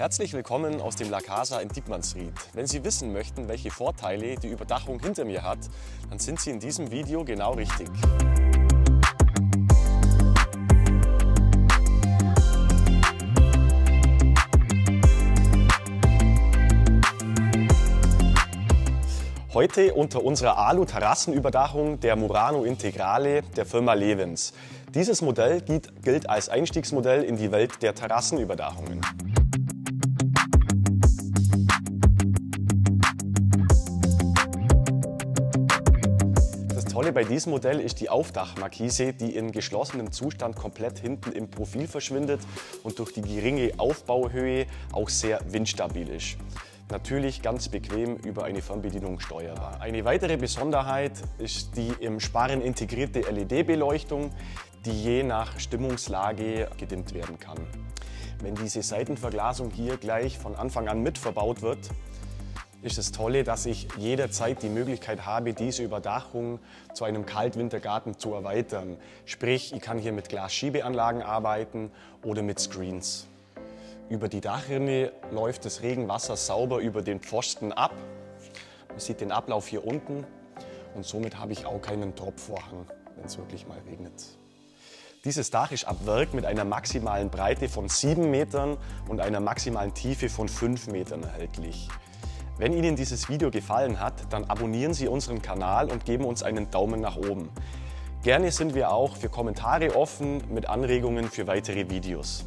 Herzlich willkommen aus dem La Casa in Diekmannsried. Wenn Sie wissen möchten, welche Vorteile die Überdachung hinter mir hat, dann sind Sie in diesem Video genau richtig. Heute unter unserer Alu-Terrassenüberdachung der Murano Integrale der Firma Levens. Dieses Modell gilt als Einstiegsmodell in die Welt der Terrassenüberdachungen. Tolle bei diesem Modell ist die Aufdachmarkise, die in geschlossenem Zustand komplett hinten im Profil verschwindet und durch die geringe Aufbauhöhe auch sehr windstabil ist natürlich ganz bequem über eine Fernbedienung steuerbar. Eine weitere Besonderheit ist die im Sparren integrierte LED-Beleuchtung, die je nach Stimmungslage gedimmt werden kann. Wenn diese Seitenverglasung hier gleich von Anfang an mit verbaut wird, ist das Tolle, dass ich jederzeit die Möglichkeit habe, diese Überdachung zu einem Kaltwintergarten zu erweitern. Sprich, ich kann hier mit Glasschiebeanlagen arbeiten oder mit Screens. Über die Dachrinne läuft das Regenwasser sauber über den Pfosten ab. Man sieht den Ablauf hier unten und somit habe ich auch keinen Tropfvorhang, wenn es wirklich mal regnet. Dieses Dach ist ab Werk mit einer maximalen Breite von 7 Metern und einer maximalen Tiefe von 5 Metern erhältlich. Wenn Ihnen dieses Video gefallen hat, dann abonnieren Sie unseren Kanal und geben uns einen Daumen nach oben. Gerne sind wir auch für Kommentare offen mit Anregungen für weitere Videos.